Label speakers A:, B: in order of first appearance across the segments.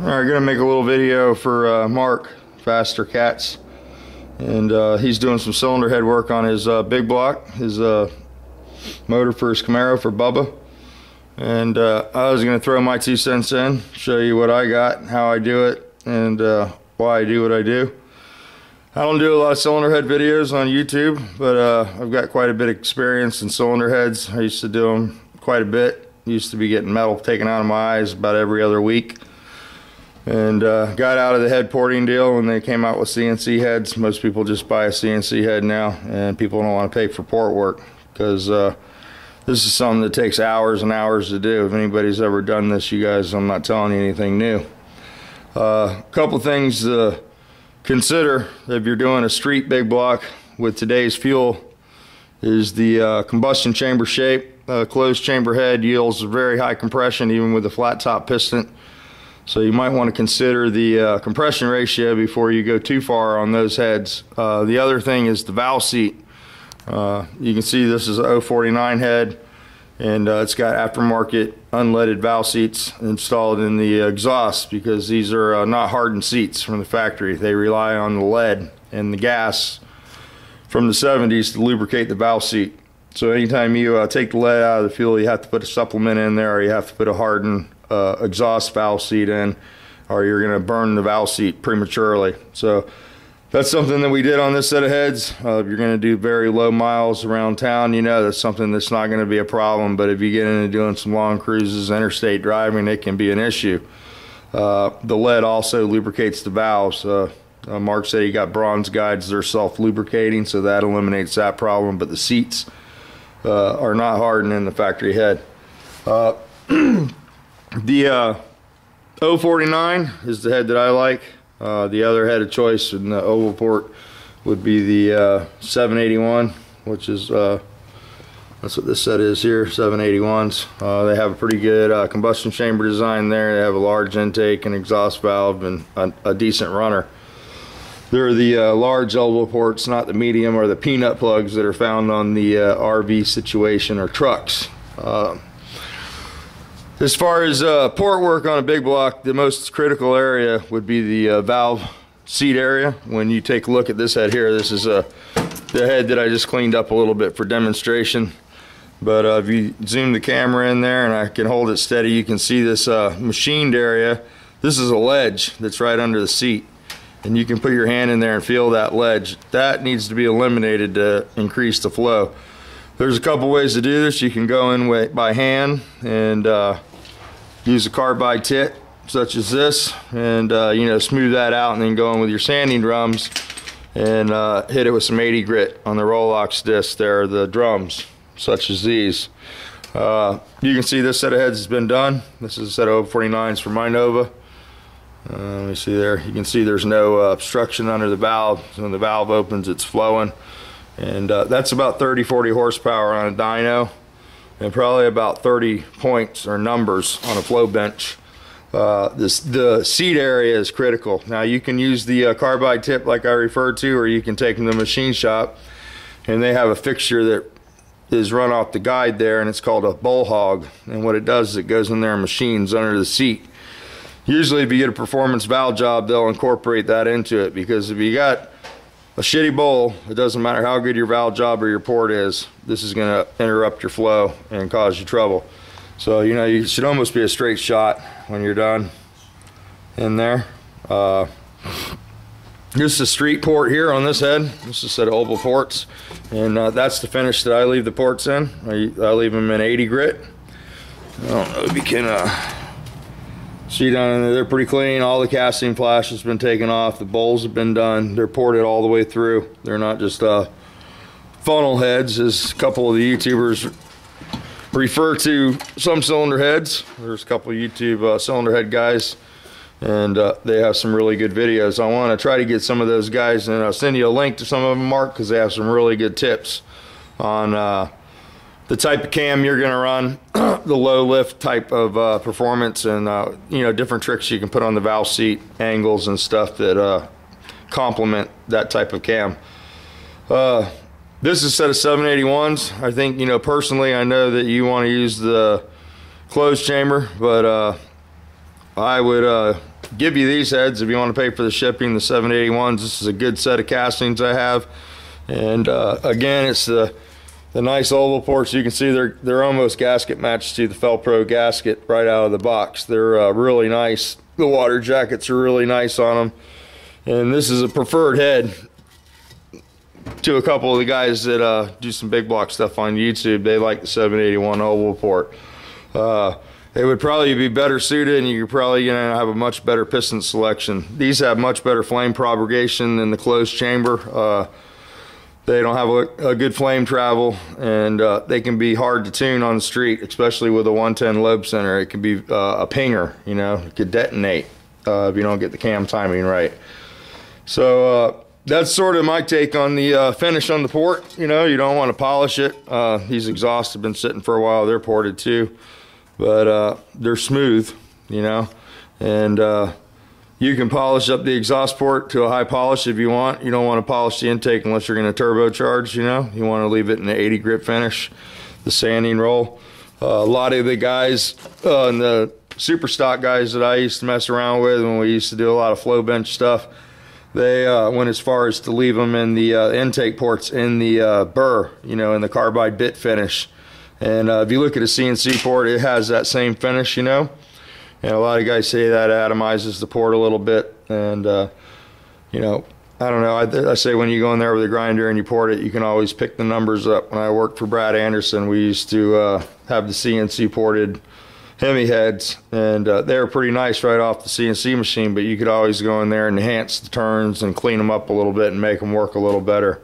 A: All right, gonna make a little video for uh, Mark Faster Cats, and uh, he's doing some cylinder head work on his uh, big block, his uh, motor for his Camaro for Bubba. And uh, I was gonna throw my two cents in, show you what I got, how I do it, and uh, why I do what I do. I don't do a lot of cylinder head videos on YouTube, but I've got quite a bit of experience in cylinder heads. I used to do them quite a bit. Used to be getting metal taken out of my eyes about every other week. And uh, got out of the head porting deal when they came out with CNC heads. Most people just buy a CNC head now, and people don't want to pay for port work because uh, this is something that takes hours and hours to do. If anybody's ever done this, you guys, I'm not telling you anything new. A uh, couple things to consider if you're doing a street big block with today's fuel is the uh, combustion chamber shape. Uh, closed chamber head yields very high compression even with a flat top piston. So you might want to consider the uh, compression ratio before you go too far on those heads. Uh, the other thing is the valve seat. Uh, you can see this is a 049 head and uh, it's got aftermarket unleaded valve seats installed in the exhaust because these are uh, not hardened seats from the factory. They rely on the lead and the gas from the 70s to lubricate the valve seat. So anytime you uh, take the lead out of the fuel, you have to put a supplement in there or you have to put a hardened uh, exhaust valve seat in or you're going to burn the valve seat prematurely. So that's something that we did on this set of heads. Uh, if you're going to do very low miles around town, you know that's something that's not going to be a problem. But if you get into doing some long cruises, interstate driving, it can be an issue. Uh, the lead also lubricates the valves. Uh, uh Mark said he got bronze guides; they're self-lubricating, so that eliminates that problem. But the seats uh, are not hardened in the factory head. Uh, the 049 is the head that I like. Uh, the other head of choice in the oval port would be the uh, 781, which is uh, that's what this set is here, 781s. Uh, they have a pretty good uh, combustion chamber design there. They have a large intake and exhaust valve and a, a decent runner. They're the uh, large oval ports, not the medium or the peanut plugs that are found on the RV situation or trucks. As far as uh, port work on a big block, the most critical area would be the uh, valve seat area. When you take a look at this head here, this is uh, the head that I just cleaned up a little bit for demonstration. But uh, if you zoom the camera in there and I can hold it steady, you can see this uh, machined area. This is a ledge that's right under the seat. And you can put your hand in there and feel that ledge. That needs to be eliminated to increase the flow. There's a couple ways to do this. You can go in by hand and uh, use a carbide tip such as this and uh, you know smooth that out and then go in with your sanding drums and uh, hit it with some 80 grit on the Roloc disc there the drums such as these. Uh, you can see this set of heads has been done. This is a set of 49s for my Nova. Uh, let me see there. You can see there's no uh, obstruction under the valve. So when the valve opens it's flowing. And uh, that's about 30 40 horsepower on a dyno and probably about 30 points or numbers on a flow bench. Uh, this, the seat area is critical. Now you can use the uh, carbide tip like I referred to, or you can take them to the machine shop and they have a fixture that is run off the guide there and it's called a bowl hog. And what it does is it goes in there and machines under the seat. Usually if you get a performance valve job, they'll incorporate that into it because if you got a shitty bowl, it doesn't matter how good your valve job or your port is, this is gonna interrupt your flow and cause you trouble. So, you know, you should almost be a straight shot when you're done in there. Uh, this is a street port here on this head. This is a set of oval ports. And uh, that's the finish that I leave the ports in. I, I leave them in 80 grit. I don't know if you can uh, See down they're pretty clean. All the casting flash has been taken off. The bowls have been done. They're ported all the way through. They're not just uh, funnel heads, as a couple of the YouTubers refer to some cylinder heads. There's a couple YouTube uh, cylinder head guys, and uh, they have some really good videos. I want to try to get some of those guys, and I'll send you a link to some of them, Mark, because they have some really good tips on uh, the type of cam you're going to run, the low lift type of uh, performance, and uh, you know different tricks you can put on the valve seat angles and stuff that uh, complement that type of cam. Uh, this is a set of 781s. I think you know personally, I know that you want to use the closed chamber, but uh, I would uh, give you these heads if you want to pay for the shipping, the 781s. This is a good set of castings I have. And again, it's the the nice oval ports. You can see they're they're almost gasket matched to the Fel-Pro gasket right out of the box. They're uh, really nice. The water jackets are really nice on them. And this is a preferred head to a couple of the guys that uh, do some big block stuff on YouTube. They like the 781 oval port. Uh, it would probably be better suited and you're probably going to have a much better piston selection. These have much better flame propagation than the closed chamber. They don't have a, a, good flame travel and uh, they can be hard to tune on the street, especially with a 110 lobe center. It can be uh, a pinger, you know, it could detonate uh, if you don't get the cam timing right. So uh, that's sort of my take on the uh, finish on the port. You know, you don't want to polish it. These exhausts have been sitting for a while. They're ported too, but they're smooth, you know, and you can polish up the exhaust port to a high polish if you want. You don't want to polish the intake unless you're going to turbocharge, you know. You want to leave it in the 80 grit finish, the sanding roll. Uh, a lot of the guys uh, and the super stock guys that I used to mess around with when we used to do a lot of flow bench stuff, they uh, went as far as to leave them in the uh, intake ports in the uh, burr, you know, in the carbide bit finish. And uh, if you look at a CNC port, it has that same finish, you know. And a lot of guys say that atomizes the port a little bit. And, uh, you know, I don't know. I, I, say when you go in there with a grinder and you port it, you can always pick the numbers up. When I worked for Brad Anderson, we used to uh, have the CNC ported Hemi heads, and uh, they were pretty nice right off the CNC machine. But you could always go in there and enhance the turns and clean them up a little bit and make them work a little better.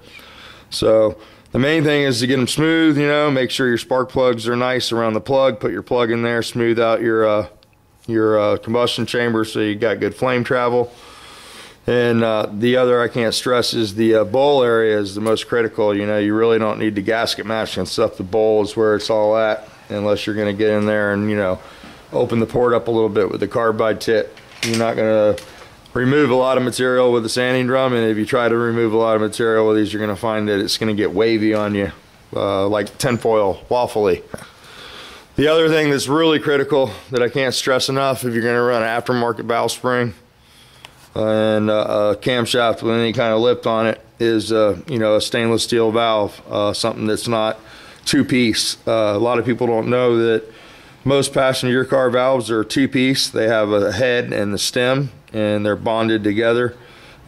A: So the main thing is to get them smooth. You know, make sure your spark plugs are nice around the plug. Put your plug in there, smooth out your uh, your uh, combustion chamber so you got good flame travel. And uh, the other I can't stress is the uh, bowl area is the most critical. You know, you really don't need the gasket match and stuff. The bowl is where it's all at, unless you're going to get in there and you know open the port up a little bit with the carbide tip. You're not going to remove a lot of material with the sanding drum, and if you try to remove a lot of material with these, you're going to find that it's going to get wavy on you, uh, like tinfoil waffly. The other thing that's really critical that I can't stress enough if you're going to run an aftermarket valve spring and uh, a camshaft with any kind of lift on it is uh, you know a stainless steel valve, uh, something that's not two piece. Uh, a lot of people don't know that most passenger car valves are two piece. They have a head and the stem, and they're bonded together.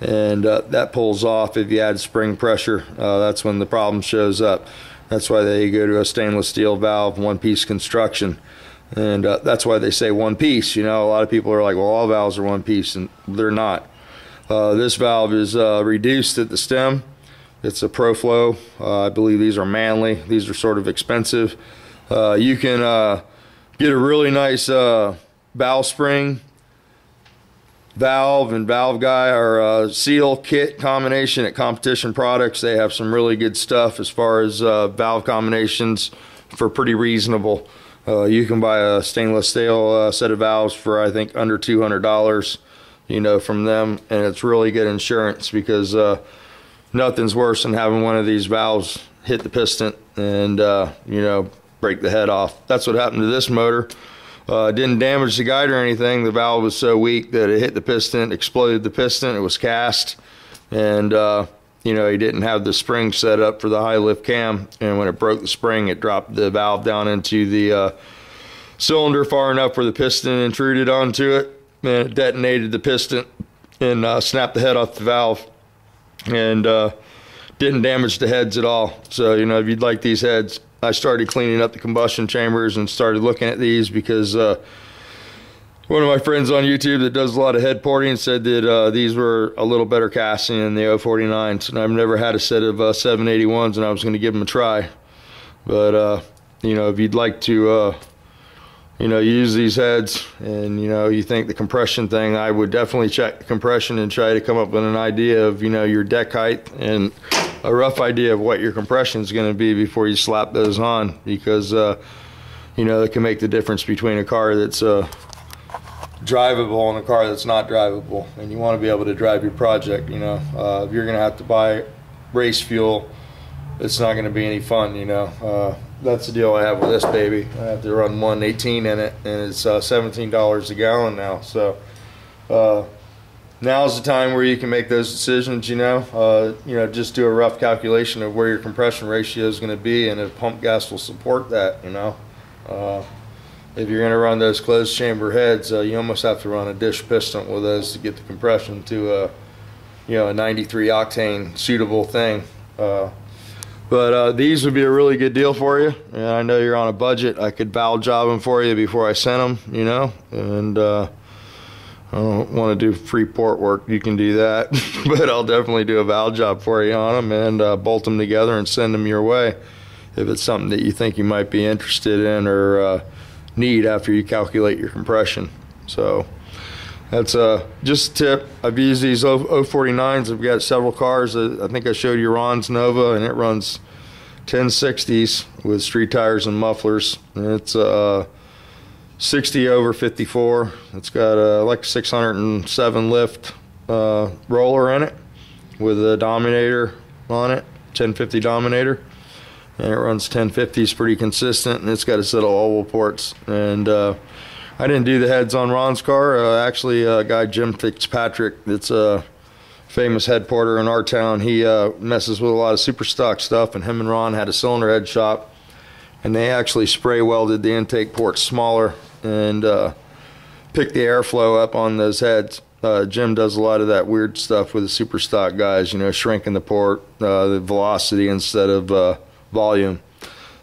A: And uh, that pulls off if you add spring pressure. Uh, that's when the problem shows up. That's why they go to a stainless steel valve, one piece construction. And uh, that's why they say one piece. You know, a lot of people are like, well, all valves are one piece, and they're not. Uh, this valve is uh, reduced at the stem. It's a ProFlow. Uh, I believe these are Manley. These are sort of expensive. Uh, you can uh, get a really nice valve spring valve and valve guy or uh, seal kit combination at competition products. They have some really good stuff as far as uh, valve combinations for pretty reasonable. Uh, you can buy a stainless steel uh, set of valves for i think under $200 you know from them. And it's really good insurance because uh, nothing's worse than having one of these valves hit the piston and uh, you know break the head off. That's what happened to this motor uh, didn't damage the guide or anything. The valve was so weak that it hit the piston, exploded the piston. It was cast, and uh, you know he didn't have the spring set up for the high lift cam. And when it broke the spring, it dropped the valve down into the uh, cylinder far enough where the piston intruded onto it, and it detonated the piston and uh, snapped the head off the valve, and uh, didn't damage the heads at all. So you know if you'd like these heads, I started cleaning up the combustion chambers and started looking at these because uh, one of my friends on YouTube that does a lot of head porting said that uh, these were a little better casting than the 049s. And I've never had a set of uh, 781s and I was going to give them a try. But, uh, you know, if you'd like to, uh, you know, use these heads and, you know, you think the compression thing, I would definitely check the compression and try to come up with an idea of, you know, your deck height and a rough idea of what your compression is going to be before you slap those on because uh, you know it can make the difference between a car that's uh, drivable and a car that's not drivable and you want to be able to drive your project you know? Uh, if you're going to have to buy race fuel it's not going to be any fun you know? Uh, that's the deal I have with this baby. I have to run 118 in it and it's uh, $17 a gallon now so uh, now's the time where you can make those decisions. You know, uh, you know, just do a rough calculation of where your compression ratio is going to be, and if pump gas will support that. You know, uh, if you're going to run those closed chamber heads, uh, you almost have to run a dish piston with those to get the compression to a, you know, a 93 octane suitable thing. Uh, but uh, these would be a really good deal for you. And I know you're on a budget. I could bow job them for you before I sent them, you know. And uh, I don't want to do free port work. You can do that. but I'll definitely do a valve job for you on them and uh, bolt them together and send them your way if it's something that you think you might be interested in or uh, need after you calculate your compression. So that's uh, just a tip. I've used these 049s. I've got several cars. I think I showed you Ron's Nova, and it runs 1060s with street tires and mufflers. It's uh, 60 over 54. It's got a like 607 lift uh, roller in it with a Dominator on it, 1050 Dominator. And it runs 1050s pretty consistent, and it's got a set of oval ports. And uh, I didn't do the heads on Ron's car. Uh, actually, a guy Jim Fitzpatrick, that's a famous head porter in our town. He uh, messes with a lot of super stock stuff, and him and Ron had a cylinder head shop, and they actually spray welded the intake ports smaller and uh, picked the airflow up on those heads. Uh, Jim does a lot of that weird stuff with the super stock guys, you know, shrinking the port, uh, the velocity instead of uh, volume.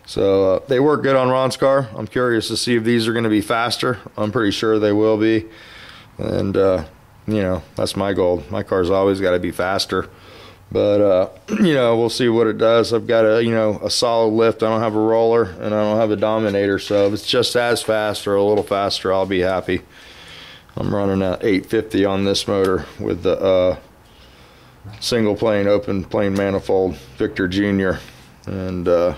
A: So uh, they work good on Ron's car. I'm curious to see if these are going to be faster. I'm pretty sure they will be. And, uh, you know, that's my goal. My car's always got to be faster. But, uh, you know, we'll see what it does. I've got a, you know, a solid lift. I don't have a roller and I don't have a dominator. So if it's just as fast or a little faster, I'll be happy. I'm running a 850 on this motor with the uh, single plane open plane manifold Victor Jr. And, uh,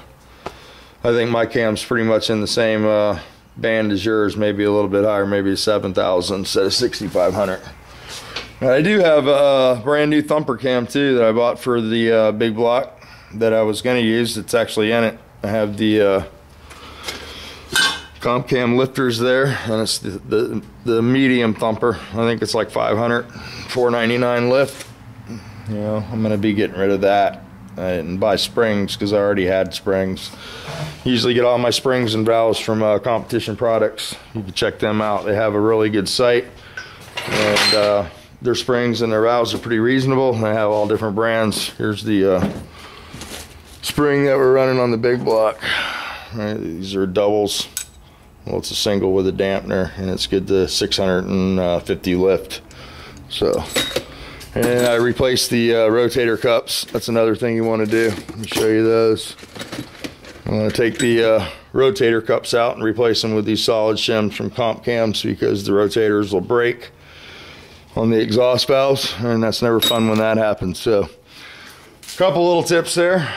A: I think my cam's pretty much in the same uh, band as yours, maybe a little bit higher, maybe 7,000 instead of 6,500. I do have a brand new thumper cam too that I bought for the uh, big block that I was going to use. It's actually in it. I have the uh, comp cam lifters there, and it's the, the, the medium thumper. I think it's like 500, 499 lift. You know, I'm going to be getting rid of that and buy springs because I already had springs. Usually get all my springs and valves from uh, competition products. You can check them out. They have a really good site and uh, their springs and their valves are pretty reasonable. They have all different brands. Here's the uh, spring that we're running on the big block. Right, these are doubles. Well, it's a single with a dampener and it's good to 650 lift. So and I replaced the uh, rotator cups. That's another thing you want to do. Let me show you those. I'm going to take the uh, rotator cups out and replace them with these solid shims from Comp Cams because the rotators will break on the exhaust valves and that's never fun when that happens. So a couple little tips there.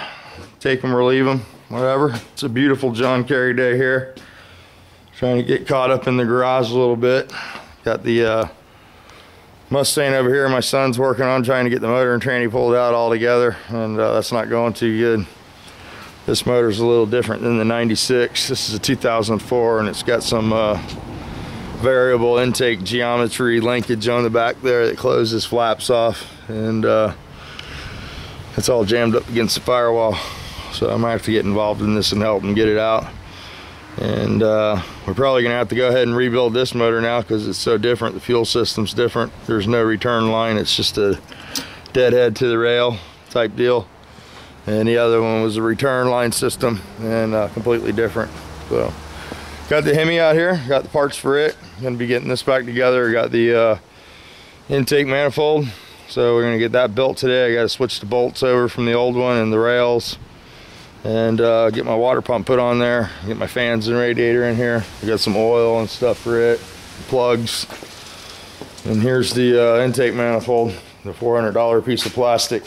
A: Take them or leave them, whatever. It's a beautiful John Kerry day here. Trying to get caught up in the garage a little bit. Got the uh, Mustang over here my son's working on trying to get the motor and tranny pulled out all together and uh, that's not going too good. This motor's a little different than the 96. This is a 2004 and it's got some uh, variable intake geometry linkage on the back there that closes flaps off and uh, it's all jammed up against the firewall. So I might have to get involved in this and help them get it out. And uh, we're probably gonna have to go ahead and rebuild this motor now because it's so different. The fuel system's different. There's no return line. It's just a deadhead to the rail type deal. And the other one was a return line system and uh, completely different. So got the Hemi out here got the parts for it. Gonna be getting this back together got the uh, intake manifold. So we're gonna get that built today. I got to switch the bolts over from the old one and the rails and uh, get my water pump put on there get my fans and radiator in here. Got some oil and stuff for it plugs. And here's the uh, intake manifold the $400 piece of plastic.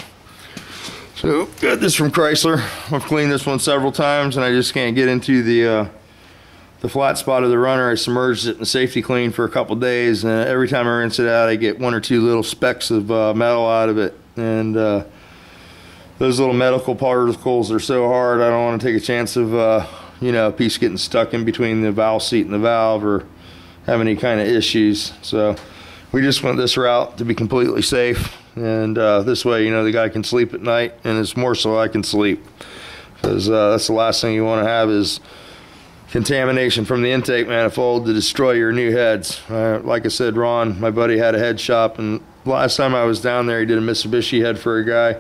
A: So got this from Chrysler. I've cleaned this one several times and I just can't get into the uh, the flat spot of the runner I submerged it in Safety-Kleen for a couple days and every time I rinse it out I get one or two little specks of uh, metal out of it and uh, those little medical particles are so hard I don't want to take a chance of uh, you know a piece getting stuck in between the valve seat and the valve or have any kind of issues so we just went this route to be completely safe. And uh, this way, you know, the guy can sleep at night, and it's more so I can sleep. Because uh, that's the last thing you want to have is contamination from the intake manifold to destroy your new heads. Uh, like I said, Ron, my buddy had a head shop, and last time I was down there, he did a Mitsubishi head for a guy.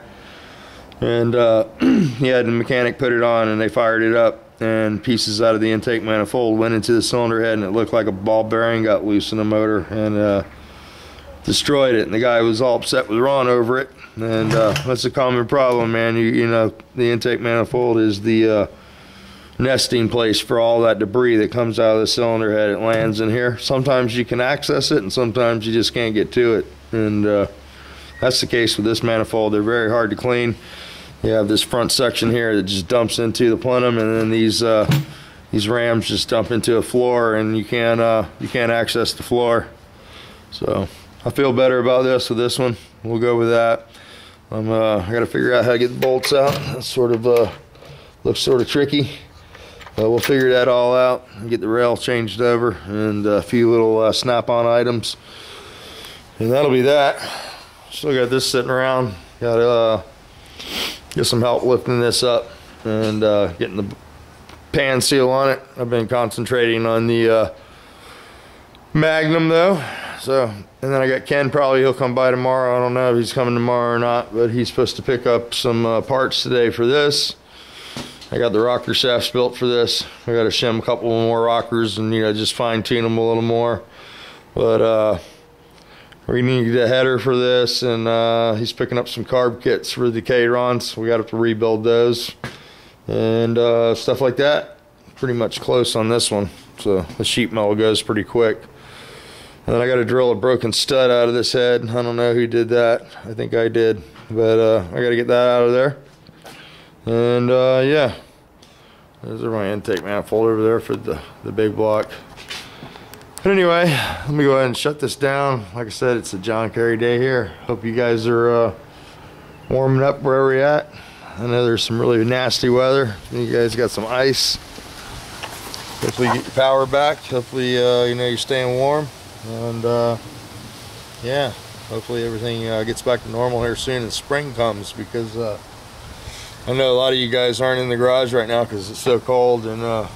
A: And uh, he had the mechanic put it on, and they fired it up and pieces out of the intake manifold went into the cylinder head and it looked like a ball bearing got loose in the motor and uh, destroyed it and the guy was all upset with Ron over it and uh, that's a common problem man you, you know the intake manifold is the uh, nesting place for all that debris that comes out of the cylinder head. It lands in here. Sometimes you can access it and sometimes you just can't get to it. And uh, that's the case with this manifold. They're very hard to clean. You have this front section here that just dumps into the plenum and then these uh, these rams just dump into a floor and you can't uh, you can't access the floor. So I feel better about this with this one. We'll go with that. I'm uh, I gotta figure out how to get the bolts out. That's sort of uh, looks sort of tricky we'll figure that all out and get the rail changed over and a few little uh, snap-on items and that'll be that still got this sitting around got uh get some help lifting this up and uh, getting the pan seal on it. I've been concentrating on the uh, Magnum though. So, and then I got Ken probably he'll come by tomorrow. I don't know if he's coming tomorrow or not, but he's supposed to pick up some uh, parts today for this. I got the rocker shafts built for this. I got to shim a couple more rockers and you know just fine tune them a little more. But uh, we need a header for this and uh, he's picking up some carb kits for the K-Rons. We got to rebuild those and uh, stuff like that. Pretty much close on this one. So the sheet metal goes pretty quick. And then I got to drill a broken stud out of this head. I don't know who did that. I think I did. But uh, I got to get that out of there. And uh, yeah, there's my intake manifold over there for the, the big block. But anyway, let me go ahead and shut this down. Like I said, it's a John Kerry day here. Hope you guys are uh, warming up wherever we're at. I know there's some really nasty weather. You guys got some ice. Hopefully you get your power back. Hopefully, uh, you know, you're staying warm. And uh, yeah, hopefully everything uh, gets back to normal here soon and spring comes because uh, I know a lot of you guys aren't in the garage right now because it's so cold and uh,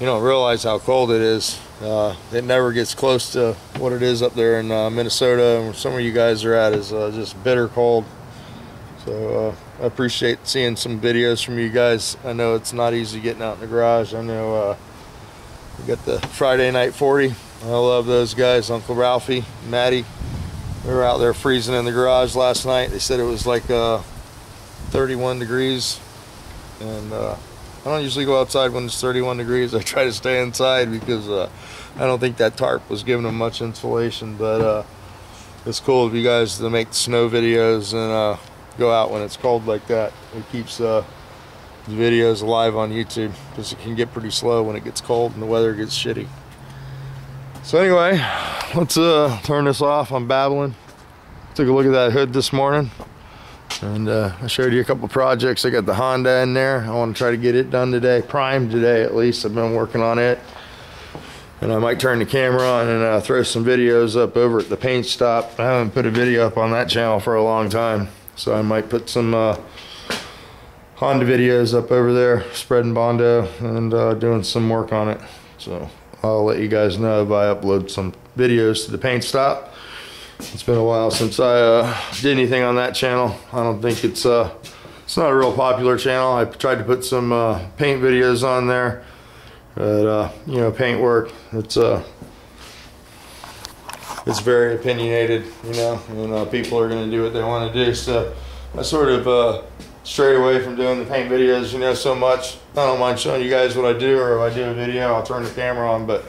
A: you don't realize how cold it is. Uh, it never gets close to what it is up there in uh, Minnesota and where some of you guys are at is uh, just bitter cold. So uh, I appreciate seeing some videos from you guys. I know it's not easy getting out in the garage. I know uh, we got the Friday Night 40. I love those guys, Uncle Ralphie, Maddie. They were out there freezing in the garage last night. They said it was like 31 degrees and I don't usually go outside when it's 31 degrees. I try to stay inside because uh, I don't think that tarp was giving them much insulation. But uh, it's cool of you guys to make snow videos and uh, go out when it's cold like that. It keeps uh, the videos alive on YouTube because it can get pretty slow when it gets cold and the weather gets shitty. So anyway, let's uh, turn this off. I'm babbling. Took a look at that hood this morning and uh, I showed you a couple projects. I got the Honda in there. I want to try to get it done today prime today at least. I've been working on it. And I might turn the camera on and uh, throw some videos up over at the paint stop. I haven't put a video up on that channel for a long time so I might put some uh, Honda videos up over there spreading Bondo and uh, doing some work on it. So I'll let you guys know if I upload some videos to the paint stop it's been a while since I uh, did anything on that channel. I don't think it's uh, it's not a real popular channel. I tried to put some uh, paint videos on there, but uh, you know, paint work. It's uh, it's very opinionated, you know, and uh, people are going to do what they want to do. So I sort of uh, strayed away from doing the paint videos, you know, so much. I don't mind showing you guys what I do, or if I do a video, I'll turn the camera on, but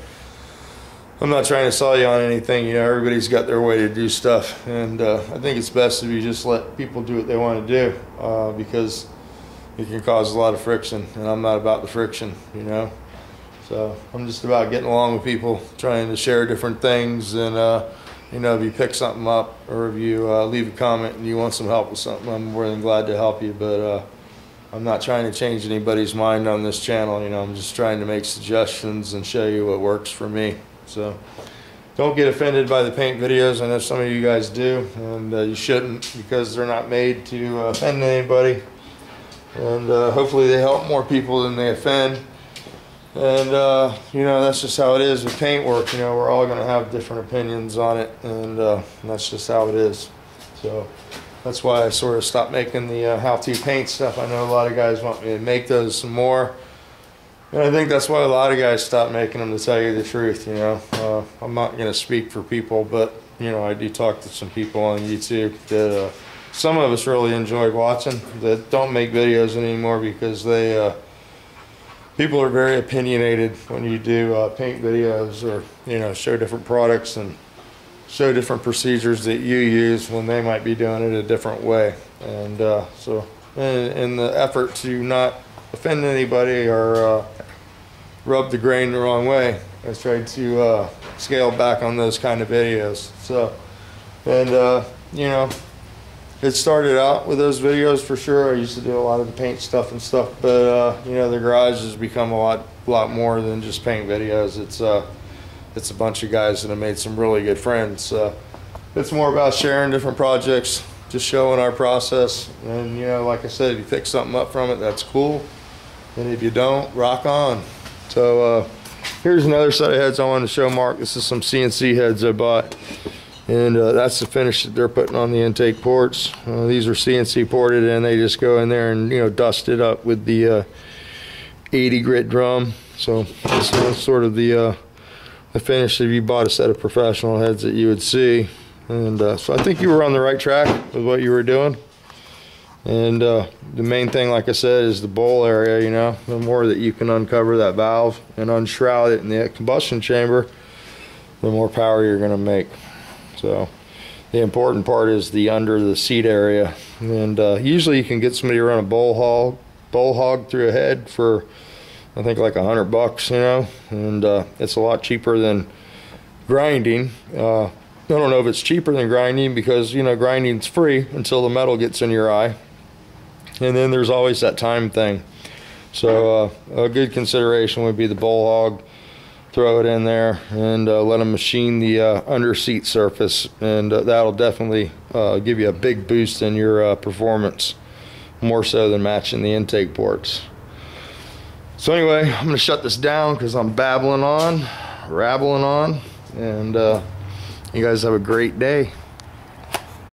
A: I'm not trying to sell you on anything. You know, everybody's got their way to do stuff, and uh, I think it's best if you just let people do what they want to do uh, because it can cause a lot of friction, and I'm not about the friction. You know, so I'm just about getting along with people, trying to share different things, and uh, you know, if you pick something up or if you uh, leave a comment and you want some help with something, I'm more than glad to help you. But uh, I'm not trying to change anybody's mind on this channel. You know, I'm just trying to make suggestions and show you what works for me. So don't get offended by the paint videos. I know some of you guys do, and uh, you shouldn't because they're not made to uh, offend anybody. And uh, hopefully they help more people than they offend. And uh, you know that's just how it is with paint work. You know we're all going to have different opinions on it, and, uh, and that's just how it is. So that's why I sort of stopped making the uh, how-to paint stuff. I know a lot of guys want me to make those some more. And I think that's why a lot of guys stop making them to tell you the truth, you know. Uh, I'm not going to speak for people, but, you know, I do talk to some people on YouTube that uh, some of us really enjoyed watching that don't make videos anymore because they, uh, people are very opinionated when you do uh, paint videos or, you know, show different products and show different procedures that you use when they might be doing it a different way. And uh, so, in, in the effort to not offend anybody or uh, rub the grain the wrong way. I tried to uh, scale back on those kind of videos. So, and uh, you know, it started out with those videos for sure. I used to do a lot of the paint stuff and stuff, but uh, you know, the garage has become a lot, lot more than just paint videos. It's uh, it's a bunch of guys that have made some really good friends. Uh, it's more about sharing different projects, just showing our process, and you know, like I said, if you pick something up from it, that's cool. And if you don't, rock on. So uh, here's another set of heads I wanted to show Mark. This is some CNC heads I bought. And uh, that's the finish that they're putting on the intake ports. Uh, these are CNC ported and they just go in there and, you know, dust it up with the uh, 80 grit drum. So this is sort of the, uh, the finish if you bought a set of professional heads that you would see. And uh, so I think you were on the right track with what you were doing. And uh, the main thing, like I said, is the bowl area, you know. The more that you can uncover that valve and unshroud it in the combustion chamber, the more power you're going to make. So the important part is the under the seat area. And uh, usually you can get somebody to run a bowl hog, bowl hog through a head for, I think, like a hundred bucks, you know. And uh, it's a lot cheaper than grinding. Uh, I don't know if it's cheaper than grinding because, you know, grinding's free until the metal gets in your eye and then there's always that time thing. So uh, a good consideration would be the bowl hog. Throw it in there and uh, let them machine the uh, under seat surface, and uh, that'll definitely uh, give you a big boost in your uh, performance, more so than matching the intake ports. So anyway, I'm gonna shut this down because I'm babbling on, rabbling on, and you guys have a great day.